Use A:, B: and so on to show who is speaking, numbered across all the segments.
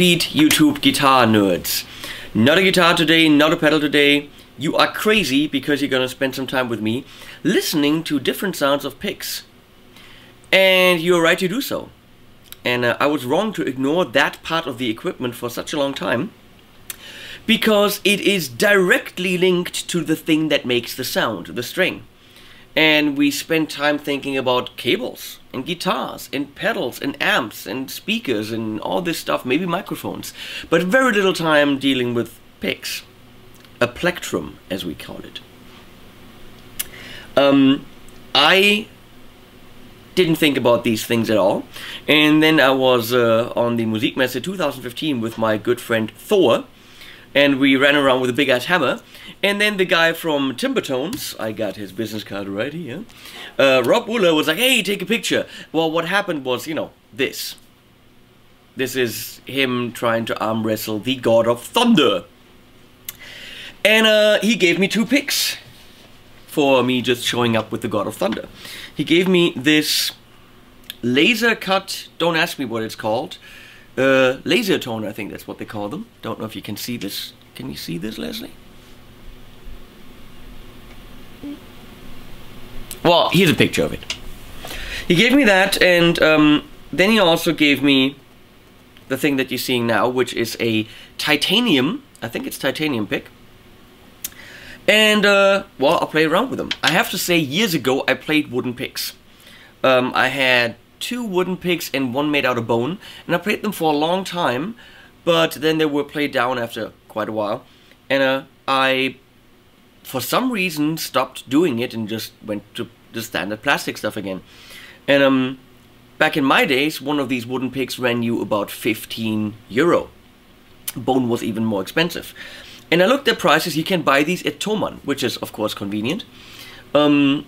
A: complete YouTube guitar nerds. Not a guitar today, not a pedal today. You are crazy because you're gonna spend some time with me listening to different sounds of picks. And you're right to do so. And uh, I was wrong to ignore that part of the equipment for such a long time because it is directly linked to the thing that makes the sound, the string. And we spend time thinking about cables and guitars and pedals and amps and speakers and all this stuff, maybe microphones, but very little time dealing with picks. A plectrum, as we call it. Um, I didn't think about these things at all. And then I was uh, on the Musikmesse 2015 with my good friend Thor, and we ran around with a big ass hammer. And then the guy from Timbertones, I got his business card right here, uh, Rob Wooler was like, hey, take a picture. Well, what happened was, you know, this. This is him trying to arm wrestle the God of Thunder. And uh, he gave me two picks for me just showing up with the God of Thunder. He gave me this laser cut, don't ask me what it's called, uh, laser toner, I think that's what they call them. Don't know if you can see this. Can you see this, Leslie? Well, here's a picture of it. He gave me that, and um, then he also gave me the thing that you're seeing now, which is a titanium, I think it's titanium pick. And, uh, well, I'll play around with them. I have to say, years ago, I played wooden picks. Um, I had two wooden pigs and one made out of bone, and I played them for a long time, but then they were played down after quite a while. And uh, I for some reason stopped doing it and just went to the standard plastic stuff again. And um, back in my days, one of these wooden pigs ran you about 15 euro. Bone was even more expensive. And I looked at prices, you can buy these at Thomann, which is of course convenient. Um,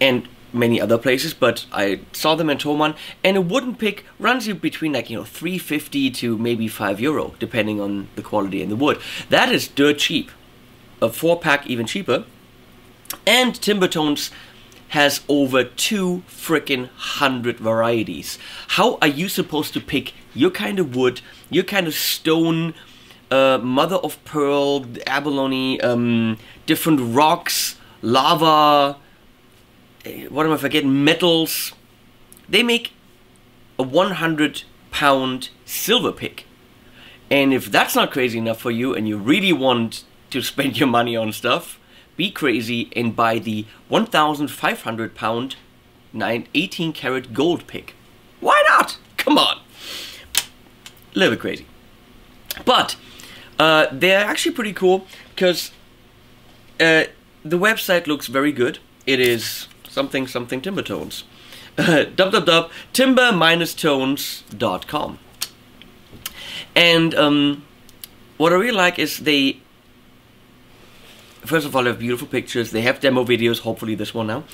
A: and many other places, but I saw them in Thomann, and a wooden pick runs you between like, you know, 350 to maybe 5 euro, depending on the quality and the wood. That is dirt cheap a four pack even cheaper. And Timbertones has over two freaking hundred varieties. How are you supposed to pick your kind of wood, your kind of stone, uh, mother of pearl, abalone, um, different rocks, lava, what am I forgetting, metals? They make a 100 pound silver pick. And if that's not crazy enough for you and you really want to spend your money on stuff, be crazy and buy the 1,500 pound 9, 18 karat gold pick. Why not? Come on. A little bit crazy. But uh, they're actually pretty cool because uh, the website looks very good. It is something something Timbertones. Uh, www.timber-tones.com. And um, what I really like is they first of all, they have beautiful pictures. They have demo videos, hopefully this one now.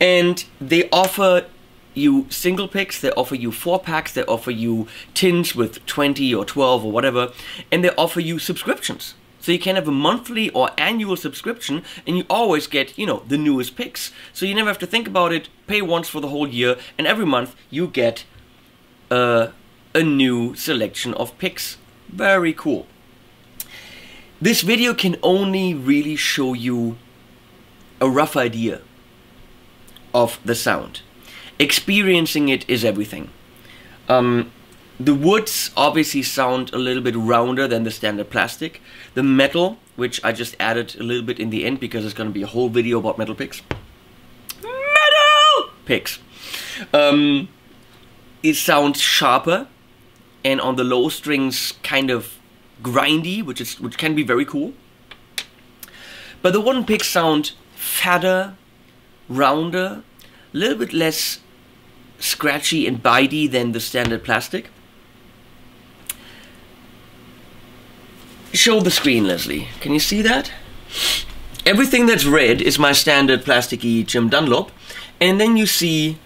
A: And they offer you single picks, they offer you four packs, they offer you tins with 20 or 12 or whatever, and they offer you subscriptions. So you can have a monthly or annual subscription and you always get, you know, the newest picks. So you never have to think about it, pay once for the whole year, and every month you get uh, a new selection of picks. Very cool. This video can only really show you a rough idea of the sound. Experiencing it is everything. Um, the woods obviously sound a little bit rounder than the standard plastic. The metal, which I just added a little bit in the end because it's going to be a whole video about metal picks. Metal picks. Um, it sounds sharper and on the low strings kind of grindy, which is which can be very cool. But the wooden picks sound fatter, rounder, a little bit less scratchy and bitey than the standard plastic. Show the screen, Leslie. Can you see that? Everything that's red is my standard plasticky Jim Dunlop. And then you see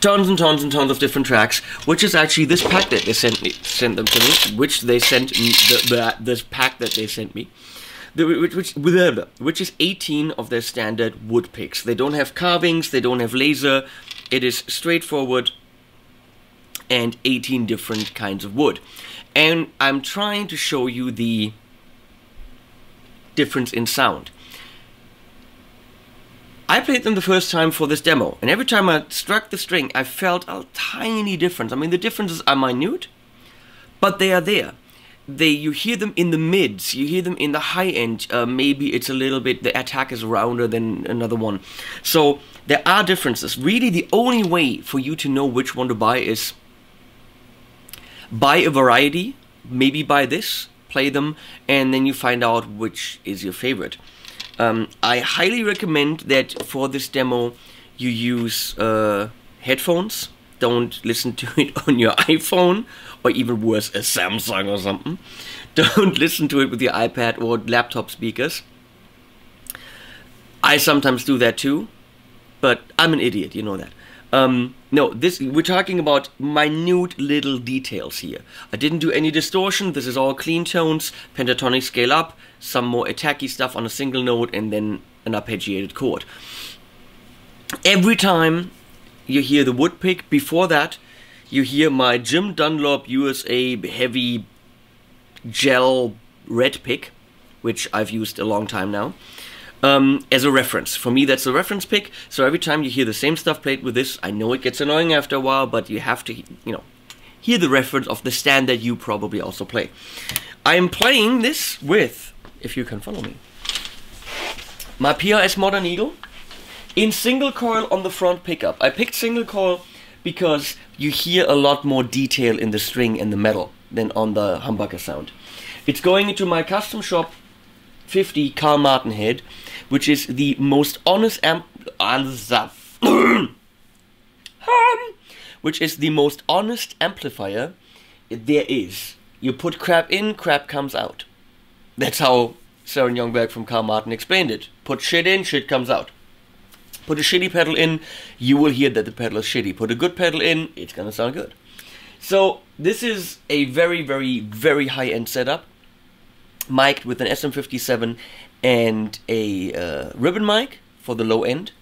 A: tons and tons and tons of different tracks, which is actually this pack that they sent me, sent them to me, which they sent me, the, the, this pack that they sent me, which, which, which is 18 of their standard wood picks. They don't have carvings, they don't have laser, it is straightforward and 18 different kinds of wood. And I'm trying to show you the difference in sound. I played them the first time for this demo, and every time I struck the string, I felt a tiny difference. I mean, the differences are minute, but they are there. They, you hear them in the mids, you hear them in the high end. Uh, maybe it's a little bit the attack is rounder than another one. So there are differences. Really, the only way for you to know which one to buy is buy a variety. Maybe buy this, play them, and then you find out which is your favorite. Um, I highly recommend that for this demo you use uh, headphones. Don't listen to it on your iPhone or even worse, a Samsung or something. Don't listen to it with your iPad or laptop speakers. I sometimes do that too, but I'm an idiot, you know that. Um, no, this we're talking about minute little details here. I didn't do any distortion. This is all clean tones, pentatonic scale up, some more attacky stuff on a single note, and then an arpeggiated chord. Every time you hear the wood pick, before that, you hear my Jim Dunlop USA heavy gel red pick, which I've used a long time now um, as a reference. For me, that's a reference pick. So every time you hear the same stuff played with this, I know it gets annoying after a while, but you have to, you know, hear the reference of the stand that you probably also play. I am playing this with, if you can follow me, my PRS Modern Eagle in single coil on the front pickup. I picked single coil because you hear a lot more detail in the string and the metal than on the humbucker sound. It's going into my custom shop 50 Carl Martin head which is the most honest amp which is the most honest amplifier there is. You put crap in, crap comes out. That's how Søren Ljungberg from Carl Martin explained it. Put shit in, shit comes out. Put a shitty pedal in, you will hear that the pedal is shitty. Put a good pedal in, it's gonna sound good. So this is a very, very, very high-end setup, mic'd with an SM57 and a uh, ribbon mic for the low end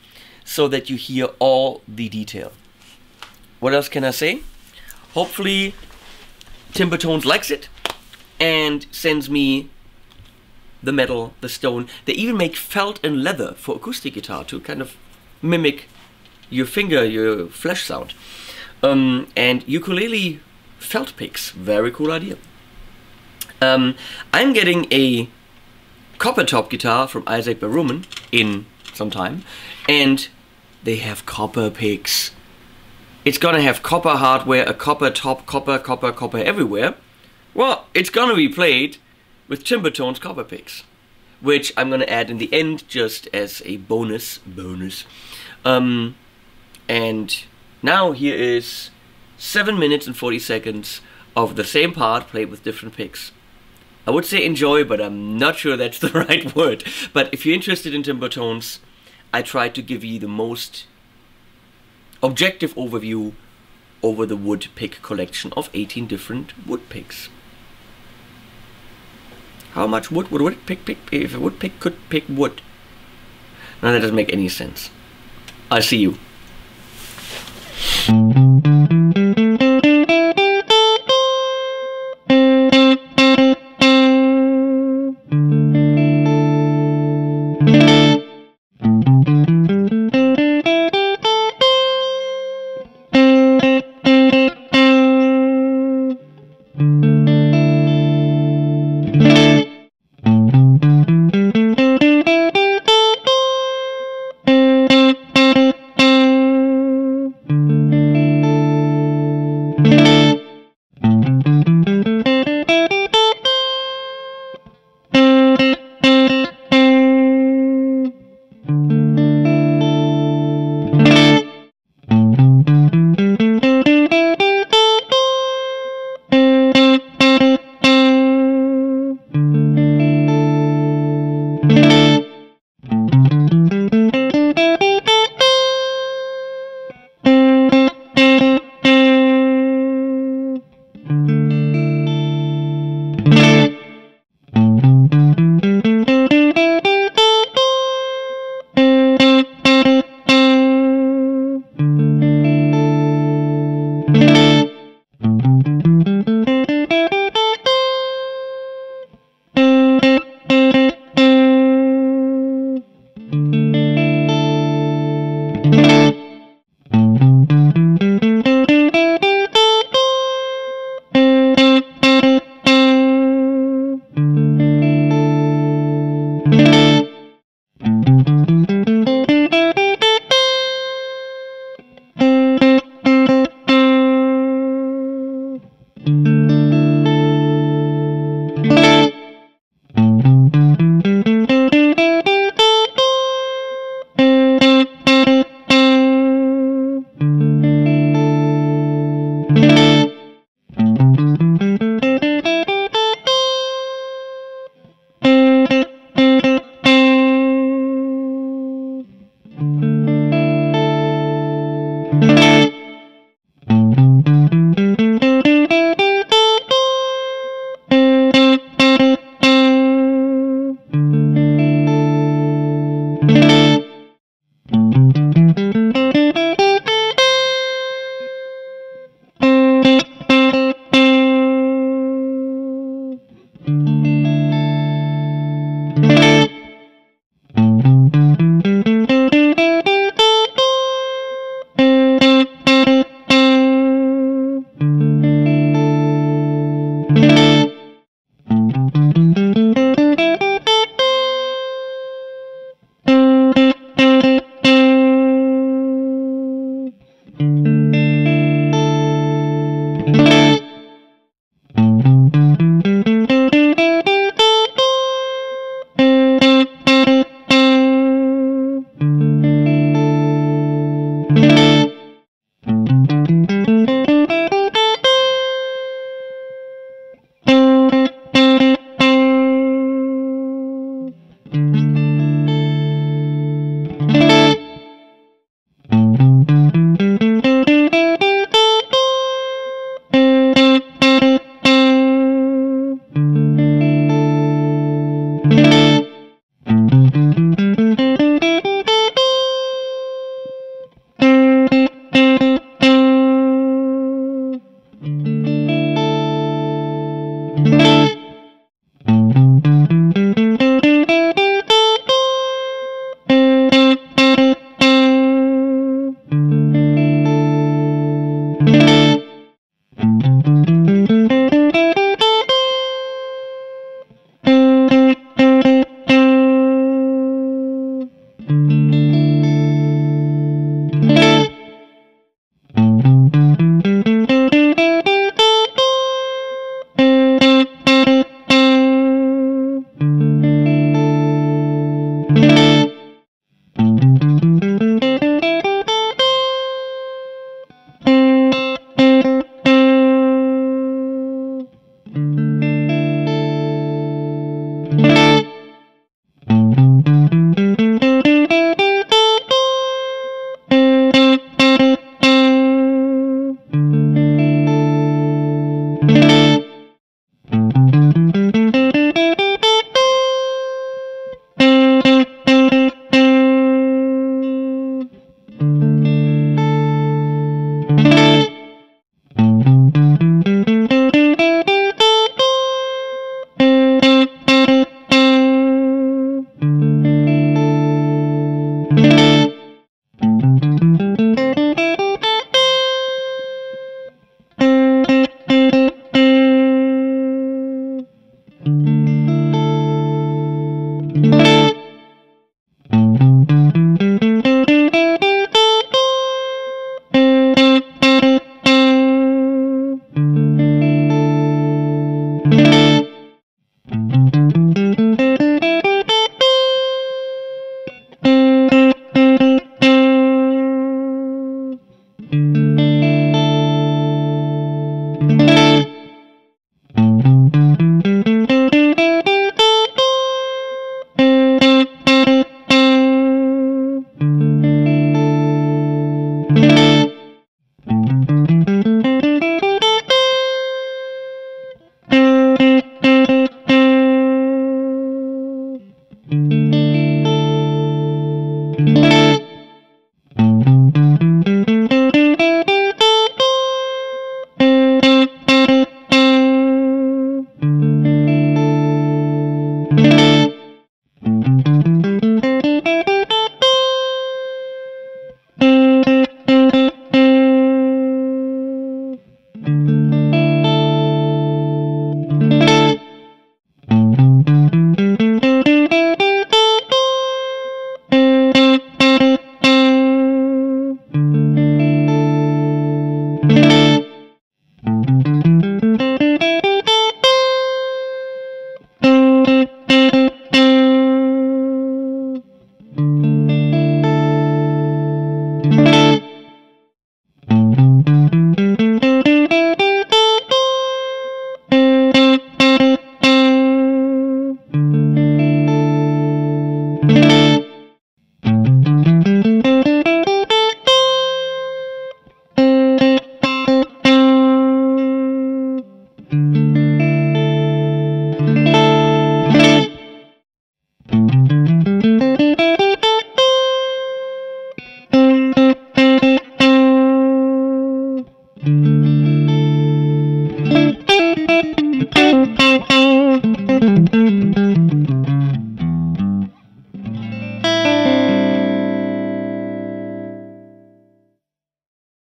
A: so that you hear all the detail. What else can I say? Hopefully Timbertones likes it and sends me the metal, the stone. They even make felt and leather for acoustic guitar to kind of mimic your finger, your flesh sound. Um, and ukulele felt picks, very cool idea. Um, I'm getting a copper top guitar from Isaac Baruman in some time, and they have copper picks. It's gonna have copper hardware, a copper top, copper, copper, copper everywhere. Well, it's gonna be played with Timbertones copper picks, which I'm gonna add in the end just as a bonus, bonus. Um, and now here is 7 minutes and 40 seconds of the same part played with different picks. I would say enjoy, but I'm not sure that's the right word. But if you're interested in Timbertones, I try to give you the most objective overview over the wood pick collection of 18 different wood picks. How much wood would wood pick pick if a wood pick could pick wood? Now that doesn't make any sense. I see
B: you.